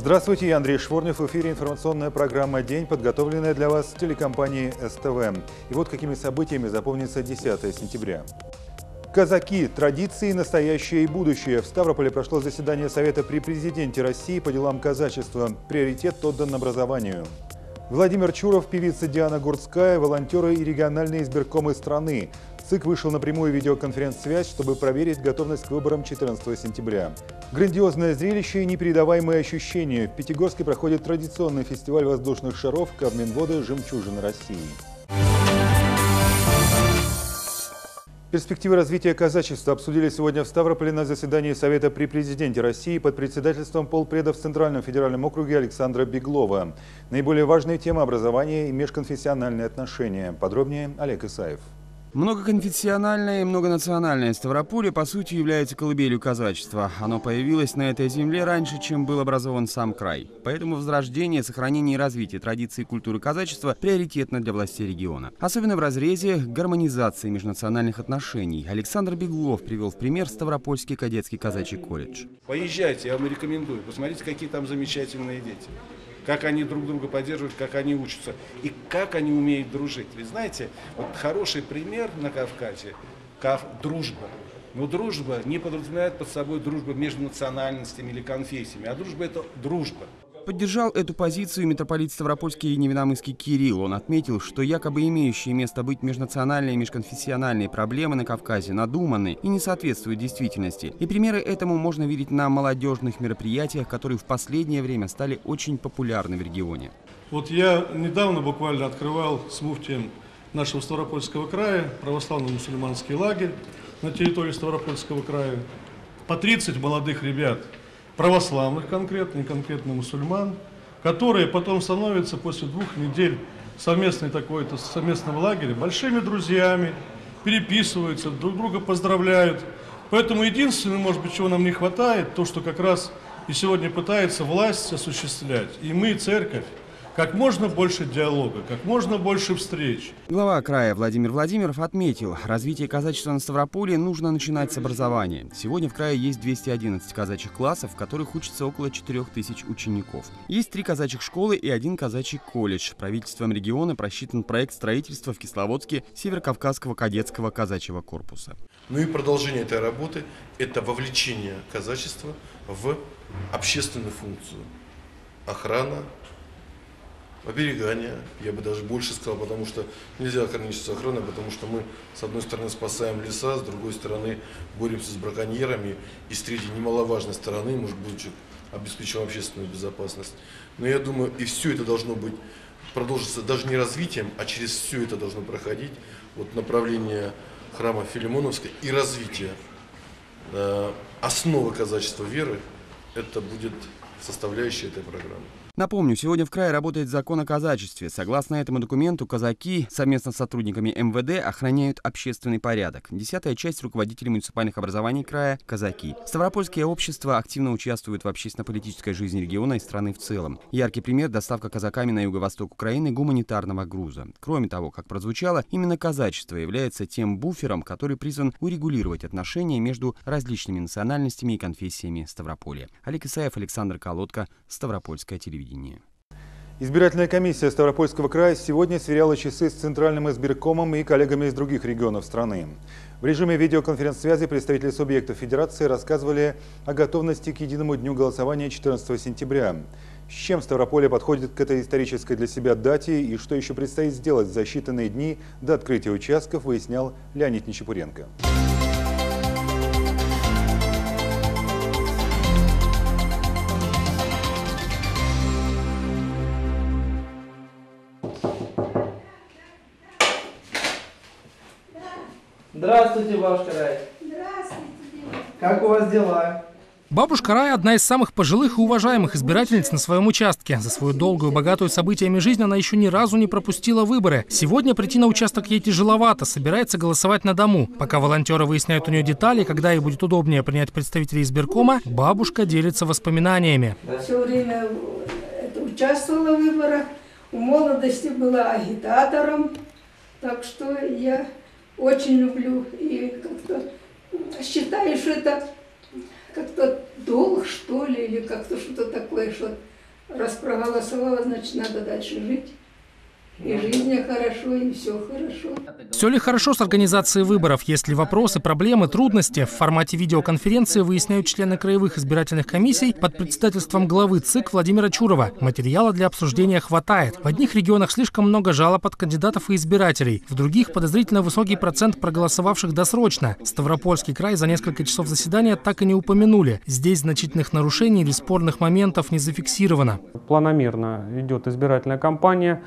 Здравствуйте, я Андрей Шворнев. В эфире информационная программа «День», подготовленная для вас телекомпанией СТВ. И вот какими событиями запомнится 10 сентября. Казаки. Традиции, настоящее и будущее. В Ставрополе прошло заседание Совета при президенте России по делам казачества. Приоритет отдан образованию. Владимир Чуров, певица Диана Гурцкая, волонтеры и региональные избиркомы страны. ЦИК вышел на прямую видеоконференц-связь, чтобы проверить готовность к выборам 14 сентября. Грандиозное зрелище и непередаваемые ощущения. В Пятигорске проходит традиционный фестиваль воздушных шаров «Кавминводы. Жемчужины России». Перспективы развития казачества обсудили сегодня в Ставрополе на заседании Совета при президенте России под председательством полпреда в Центральном федеральном округе Александра Беглова. Наиболее важные темы – образование и межконфессиональные отношения. Подробнее Олег Исаев. Многоконфессиональное и многонациональное Ставрополье, по сути, является колыбелью казачества. Оно появилось на этой земле раньше, чем был образован сам край. Поэтому возрождение, сохранение и развитие традиций и культуры казачества приоритетно для властей региона. Особенно в разрезе гармонизации межнациональных отношений. Александр Беглов привел в пример Ставропольский кадетский казачий колледж. Поезжайте, я вам рекомендую. Посмотрите, какие там замечательные дети как они друг друга поддерживают, как они учатся и как они умеют дружить. Вы знаете, вот хороший пример на Кавказе – дружба. Но дружба не подразумевает под собой дружбу между национальностями или конфессиями, а дружба – это дружба. Поддержал эту позицию митрополит Ставропольский и Невиномысский Кирилл. Он отметил, что якобы имеющие место быть межнациональные и межконфессиональные проблемы на Кавказе надуманы и не соответствуют действительности. И примеры этому можно видеть на молодежных мероприятиях, которые в последнее время стали очень популярны в регионе. Вот я недавно буквально открывал с муфтием нашего Ставропольского края православно-мусульманский лагерь на территории Ставропольского края. По 30 молодых ребят – православных конкретно, не конкретно мусульман, которые потом становятся после двух недель совместной такой-то, совместного лагеря большими друзьями, переписываются, друг друга поздравляют. Поэтому единственное, может быть, чего нам не хватает, то, что как раз и сегодня пытается власть осуществлять. И мы, церковь, как можно больше диалога, как можно больше встреч. Глава края Владимир Владимиров отметил, развитие казачества на Ставрополье нужно начинать с образования. Сегодня в крае есть 211 казачьих классов, в которых учатся около 4000 учеников. Есть три казачьих школы и один казачий колледж. Правительством региона просчитан проект строительства в Кисловодске Северокавказского кадетского казачьего корпуса. Ну и продолжение этой работы – это вовлечение казачества в общественную функцию. Охрана, оберегания, я бы даже больше сказал, потому что нельзя ограничиться охраной, потому что мы, с одной стороны, спасаем леса, с другой стороны, боремся с браконьерами, и с третьей, немаловажной стороны, может быть, обеспечиваем общественную безопасность. Но я думаю, и все это должно быть, продолжиться даже не развитием, а через все это должно проходить вот направление храма Филимоновской и развитие э, основы казачества веры, это будет составляющей этой программы. Напомню, сегодня в крае работает закон о казачестве. Согласно этому документу, казаки совместно с сотрудниками МВД охраняют общественный порядок. Десятая часть руководителей муниципальных образований края – казаки. Ставропольские общества активно участвуют в общественно-политической жизни региона и страны в целом. Яркий пример – доставка казаками на юго-восток Украины гуманитарного груза. Кроме того, как прозвучало, именно казачество является тем буфером, который призван урегулировать отношения между различными национальностями и конфессиями Ставрополя. Олег Исаев, Александр Колодко, Ставропольское телевидение телевидения. Избирательная комиссия Ставропольского края сегодня сверяла часы с Центральным избиркомом и коллегами из других регионов страны. В режиме видеоконференц-связи представители субъектов Федерации рассказывали о готовности к единому дню голосования 14 сентября. С чем Ставрополье подходит к этой исторической для себя дате и что еще предстоит сделать за считанные дни до открытия участков, выяснял Леонид Нечепуренко. Бабушка Рая – одна из самых пожилых и уважаемых избирательниц на своем участке. За свою долгую, богатую событиями жизнь она еще ни разу не пропустила выборы. Сегодня прийти на участок ей тяжеловато, собирается голосовать на дому. Пока волонтеры выясняют у нее детали, когда ей будет удобнее принять представителей избиркома, бабушка делится воспоминаниями. Все время участвовала в выборах, в молодости была агитатором, так что я очень люблю и как-то считаю, что это как-то долг, что ли. или как-то что-то такое, что раз проголосовала, значит, надо дальше жить. И жизнь хорошо, и все хорошо. Все ли хорошо с организацией выборов? Есть ли вопросы, проблемы, трудности? В формате видеоконференции выясняют члены краевых избирательных комиссий под председательством главы ЦИК Владимира Чурова. Материала для обсуждения хватает. В одних регионах слишком много жалоб от кандидатов и избирателей. В других подозрительно высокий процент проголосовавших досрочно. Ставропольский край за несколько часов заседания так и не упомянули. Здесь значительных нарушений или спорных моментов не зафиксировано. Планомерно идет избирательная кампания.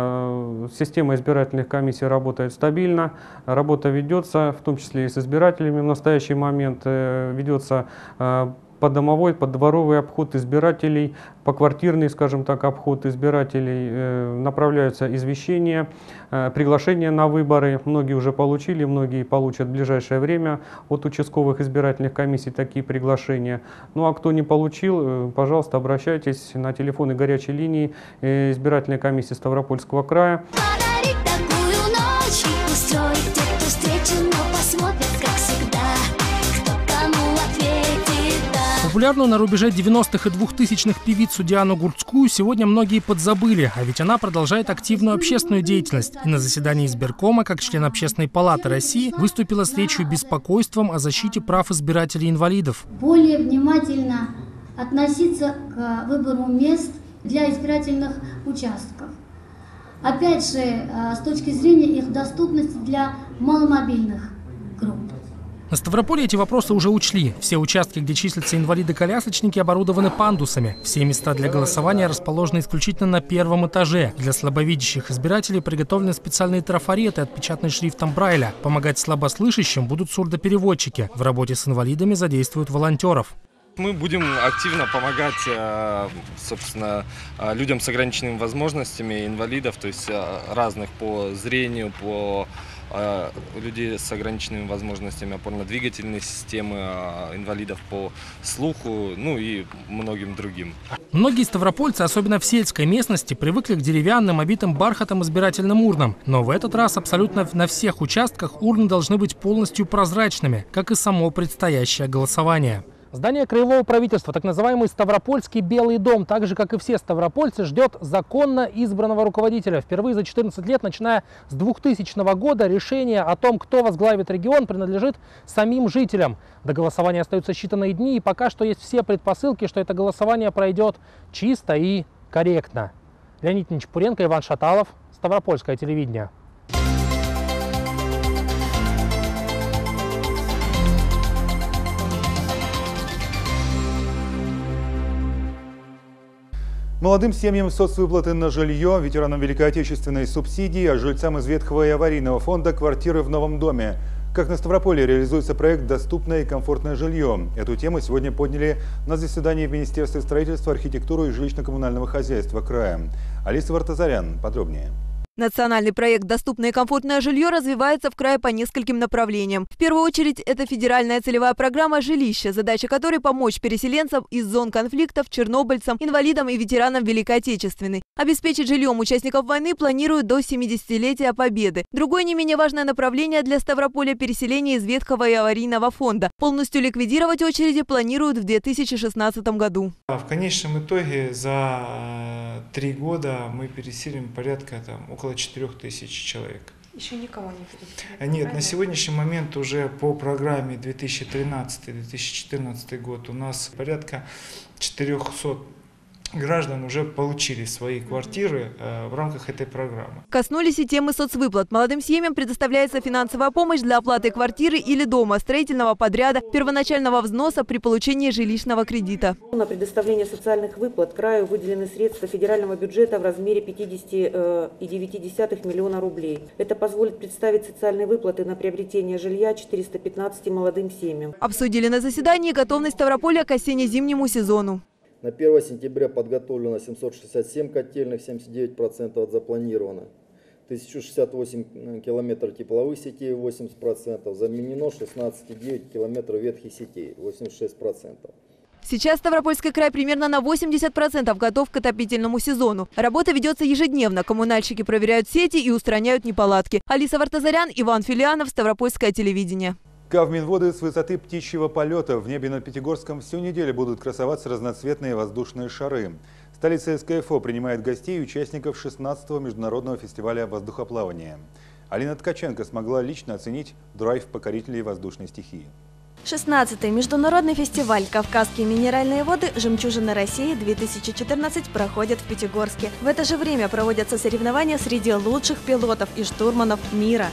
Э, Система избирательных комиссий работает стабильно, работа ведется, в том числе и с избирателями в настоящий момент, э, ведется э, подомовой, поддворовый обход избирателей, поквартирный, скажем так, обход избирателей, э, направляются извещения, э, приглашения на выборы. Многие уже получили, многие получат в ближайшее время от участковых избирательных комиссий такие приглашения. Ну а кто не получил, э, пожалуйста, обращайтесь на телефоны горячей линии избирательной комиссии Ставропольского края. Популярную на рубеже 90-х и 2000-х певицу Диану Гурцкую сегодня многие подзабыли, а ведь она продолжает активную общественную деятельность. И на заседании избиркома, как член Общественной палаты России, выступила с речью беспокойством о защите прав избирателей-инвалидов. более внимательно относиться к выбору мест для избирательных участков. Опять же, э, с точки зрения их доступности для маломобильных групп. На Ставрополе эти вопросы уже учли. Все участки, где числятся инвалиды-колясочники, оборудованы пандусами. Все места для голосования расположены исключительно на первом этаже. Для слабовидящих избирателей приготовлены специальные трафареты, отпечатанные шрифтом Брайля. Помогать слабослышащим будут сурдопереводчики. В работе с инвалидами задействуют волонтеров. Мы будем активно помогать, э, собственно, э, людям с ограниченными возможностями, инвалидов, то есть э, разных по зрению, по людей с ограниченными возможностями опорно-двигательной системы, э, инвалидов по слуху, ну и многим другим. Многие ставропольцы, особенно в сельской местности, привыкли к деревянным, обитым бархатом избирательным урнам. Но в этот раз абсолютно на всех участках урны должны быть полностью прозрачными, как и само предстоящее голосование. Здание краевого правительства, так называемый Ставропольский Белый дом, так же, как и все ставропольцы, ждет законно избранного руководителя. Впервые за 14 лет, начиная с 2000 года, решение о том, кто возглавит регион, принадлежит самим жителям. До голосования остаются считанные дни, и пока что есть все предпосылки, что это голосование пройдет чисто и корректно. Леонид Нечпуренко, Иван Шаталов, Ставропольское телевидение. Молодым семьям соцвыплаты на жилье, ветеранам Великой Отечественной субсидии, а жильцам из ветхого и аварийного фонда квартиры в новом доме. Как на Ставрополе реализуется проект «Доступное и комфортное жилье». Эту тему сегодня подняли на заседании в Министерстве строительства, архитектуры и жилищно-коммунального хозяйства края. Алиса Вартазарян подробнее. Национальный проект «Доступное и комфортное жилье» развивается в крае по нескольким направлениям. В первую очередь, это федеральная целевая программа «Жилище», задача которой помочь переселенцам из зон конфликтов, чернобыльцам, инвалидам и ветеранам Великой Отечественной. Обеспечить жильем участников войны планируют до 70-летия Победы. Другое не менее важное направление для Ставрополя – переселение из ветхого и аварийного фонда. Полностью ликвидировать очереди планируют в 2016 году. В конечном итоге за э, три года мы переселим порядка там, около 4 тысяч человек. Еще никого не. А Нет, на сегодняшний момент уже по программе 2013-2014 год у нас порядка 400 граждан уже получили свои квартиры э, в рамках этой программы. Коснулись и темы соцвыплат. Молодым семьям предоставляется финансовая помощь для оплаты квартиры или дома, строительного подряда, первоначального взноса при получении жилищного кредита. На предоставление социальных выплат краю выделены средства федерального бюджета в размере 50,9 миллиона рублей. Это позволит представить социальные выплаты на приобретение жилья 415 молодым семьям. Обсудили на заседании готовность Ставрополя к осенне-зимнему сезону. На 1 сентября подготовлено 767 котельных, 79% от запланировано. 1068 километров тепловых сетей, 80%. Заменено 16,9 километров ветхих сетей, 86%. Сейчас Ставропольский край примерно на 80% готов к отопительному сезону. Работа ведется ежедневно. Коммунальщики проверяют сети и устраняют неполадки. Алиса Вартазарян, Иван Филианов, Ставропольское телевидение. Кавминводы с высоты птичьего полета в небе над Пятигорском всю неделю будут красоваться разноцветные воздушные шары. Столица СКФО принимает гостей и участников 16-го международного фестиваля воздухоплавания. Алина Ткаченко смогла лично оценить драйв покорителей воздушной стихии. 16-й международный фестиваль «Кавказские минеральные воды. Жемчужины России-2014» проходит в Пятигорске. В это же время проводятся соревнования среди лучших пилотов и штурманов мира.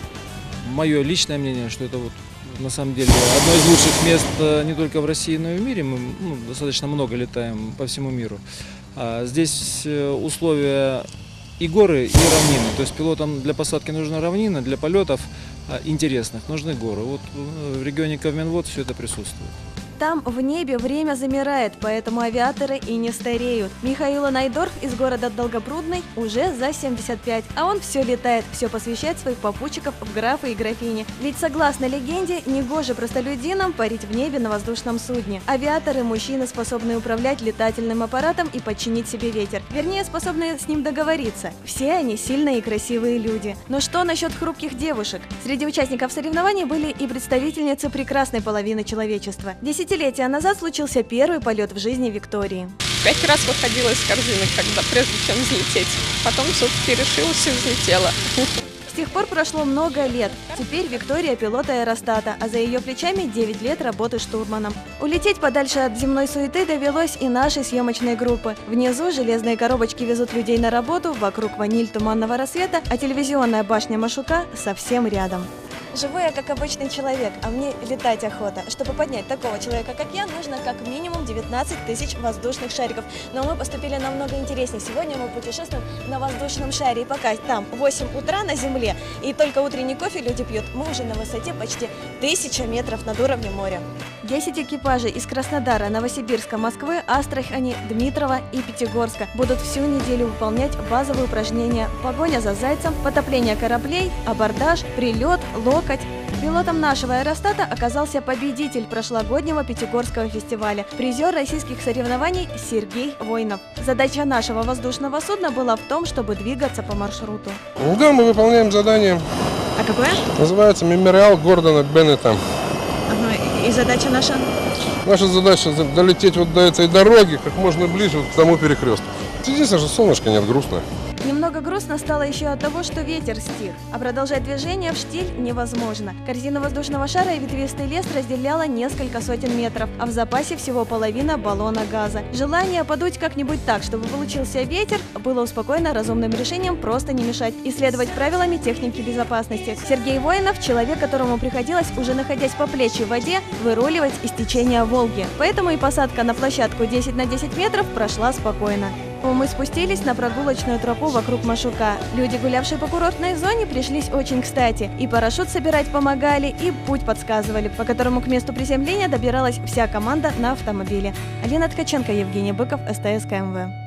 Мое личное мнение, что это вот на самом деле одно из лучших мест э, не только в России, но и в мире. Мы ну, достаточно много летаем по всему миру. А здесь э, условия и горы, и равнины. То есть пилотам для посадки нужна равнина, для полетов а, интересных нужны горы. Вот э, в регионе Кавминвод все это присутствует. Там в небе время замирает, поэтому авиаторы и не стареют. Михаил Найдорф из города Долгопрудный уже за 75, а он все летает, все посвящает своих попутчиков в графы и графини. Ведь согласно легенде, негоже простолюдинам парить в небе на воздушном судне. Авиаторы – мужчины, способные управлять летательным аппаратом и подчинить себе ветер. Вернее, способные с ним договориться. Все они сильные и красивые люди. Но что насчет хрупких девушек? Среди участников соревнований были и представительницы прекрасной половины человечества. Десятилетия назад случился первый полет в жизни Виктории. Пять раз выходила из корзины, когда прежде чем взлететь. Потом все-таки решилась и взлетела. С тех пор прошло много лет. Теперь Виктория пилот аэростата, а за ее плечами 9 лет работы штурманом. Улететь подальше от земной суеты довелось и нашей съемочной группы. Внизу железные коробочки везут людей на работу, вокруг ваниль туманного рассвета, а телевизионная башня Машука совсем рядом. Живу я как обычный человек, а мне летать охота. Чтобы поднять такого человека, как я, нужно как минимум 19 тысяч воздушных шариков. Но мы поступили намного интереснее. Сегодня мы путешествуем на воздушном шаре. И пока там 8 утра на Земле, и только утренний кофе люди пьют, мы уже на высоте почти 1000 метров над уровнем моря. 10 экипажей из Краснодара, Новосибирска, Москвы, Астрахани, Дмитрова и Пятигорска будут всю неделю выполнять базовые упражнения «Погоня за зайцем», «Потопление кораблей», «Абордаж», «Прилет», «Локоть». Пилотом нашего аэростата оказался победитель прошлогоднего Пятигорского фестиваля, призер российских соревнований Сергей Войнов. Задача нашего воздушного судна была в том, чтобы двигаться по маршруту. Да, мы выполняем задание. А какое? Называется «Мемориал Гордона Беннета». И задача наша? Наша задача долететь вот до этой дороги как можно ближе вот к тому перекрестку. Единственное, что солнышко нет, грустно. Немного грустно стало еще от того, что ветер стих, а продолжать движение в штиль невозможно. Корзину воздушного шара и ветвистый лес разделяло несколько сотен метров, а в запасе всего половина баллона газа. Желание подуть как-нибудь так, чтобы получился ветер, было успокоено разумным решением просто не мешать и следовать правилами техники безопасности. Сергей Воинов – человек, которому приходилось, уже находясь по плечи в воде, выруливать из течения Волги. Поэтому и посадка на площадку 10 на 10 метров прошла спокойно. Мы спустились на прогулочную тропу вокруг Машука. Люди, гулявшие по курортной зоне, пришлись очень кстати. И парашют собирать помогали, и путь подсказывали, по которому к месту приземления добиралась вся команда на автомобиле. Алина Ткаченко, Евгений Быков, СТС КМВ.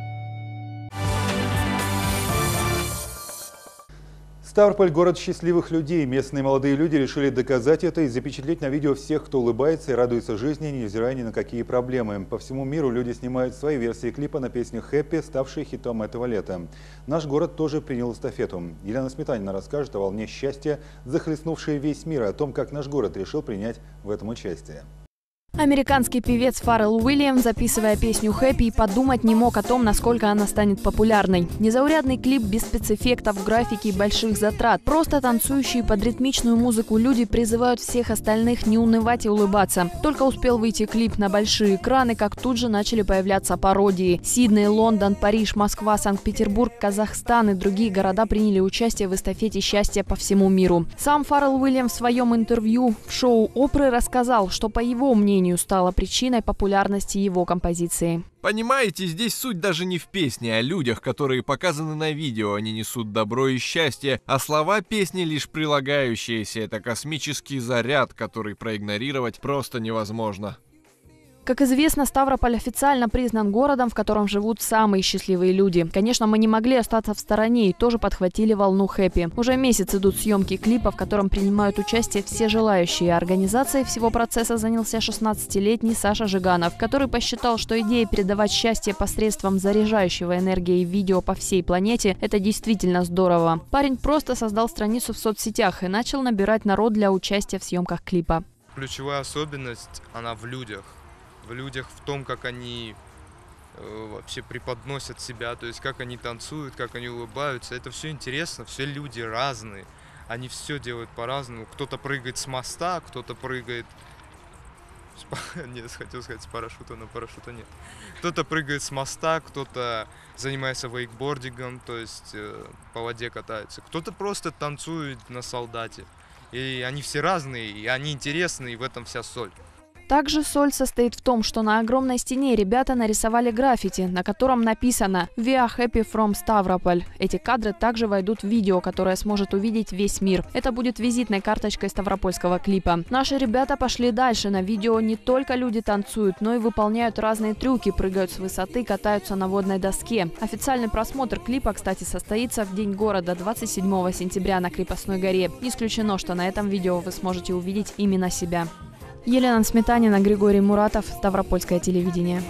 Ставрополь – город счастливых людей. Местные молодые люди решили доказать это и запечатлеть на видео всех, кто улыбается и радуется жизни, невзирая ни на какие проблемы. По всему миру люди снимают свои версии клипа на песню «Хэппи», ставшей хитом этого лета. Наш город тоже принял эстафету. Елена Сметанина расскажет о волне счастья, захлестнувшей весь мир, о том, как наш город решил принять в этом участие. Американский певец Фаррелл Уильям, записывая песню «Хэппи», подумать не мог о том, насколько она станет популярной. Незаурядный клип без спецэффектов, графики и больших затрат. Просто танцующие под ритмичную музыку люди призывают всех остальных не унывать и улыбаться. Только успел выйти клип на большие экраны, как тут же начали появляться пародии. Сидней, Лондон, Париж, Москва, Санкт-Петербург, Казахстан и другие города приняли участие в эстафете счастья по всему миру. Сам Фаррелл Уильям в своем интервью в шоу «Опры» рассказал, что по его мнению мнению, стала причиной популярности его композиции. Понимаете, здесь суть даже не в песне, а людях, которые показаны на видео. Они несут добро и счастье, а слова песни лишь прилагающиеся. Это космический заряд, который проигнорировать просто невозможно. Как известно, Ставрополь официально признан городом, в котором живут самые счастливые люди. Конечно, мы не могли остаться в стороне и тоже подхватили волну хэппи. Уже месяц идут съемки клипа, в котором принимают участие все желающие. Организацией всего процесса занялся 16-летний Саша Жиганов, который посчитал, что идея передавать счастье посредством заряжающего энергией видео по всей планете – это действительно здорово. Парень просто создал страницу в соцсетях и начал набирать народ для участия в съемках клипа. ключевая особенность, она в людях. В людях, в том, как они э, вообще преподносят себя, то есть как они танцуют, как они улыбаются. Это все интересно, все люди разные. Они все делают по-разному. Кто-то прыгает с моста, кто-то прыгает с Нет, хотел сказать с парашюта, но парашюта нет. Кто-то прыгает с моста, кто-то занимается вейкбордингом, то есть э, по воде катается. Кто-то просто танцует на солдате. И они все разные, и они интересные, и в этом вся соль. Также соль состоит в том, что на огромной стене ребята нарисовали граффити, на котором написано «We are happy from Stavropol». Эти кадры также войдут в видео, которое сможет увидеть весь мир. Это будет визитной карточкой ставропольского клипа. Наши ребята пошли дальше. На видео не только люди танцуют, но и выполняют разные трюки, прыгают с высоты, катаются на водной доске. Официальный просмотр клипа, кстати, состоится в День города 27 сентября на Крепостной горе. Не исключено, что на этом видео вы сможете увидеть именно себя. Елена Сметанина, Григорий Муратов, Ставропольское телевидение.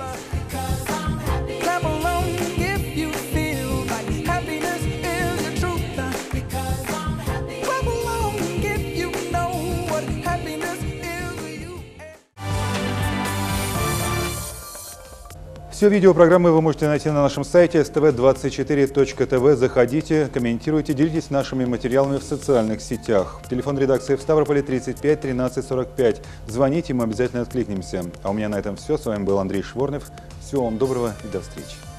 Все видеопрограммы вы можете найти на нашем сайте stv24.tv. Заходите, комментируйте, делитесь нашими материалами в социальных сетях. Телефон редакции в Ставрополе 35 13 45. Звоните, мы обязательно откликнемся. А у меня на этом все. С вами был Андрей Шворнев. Всего вам доброго и до встречи.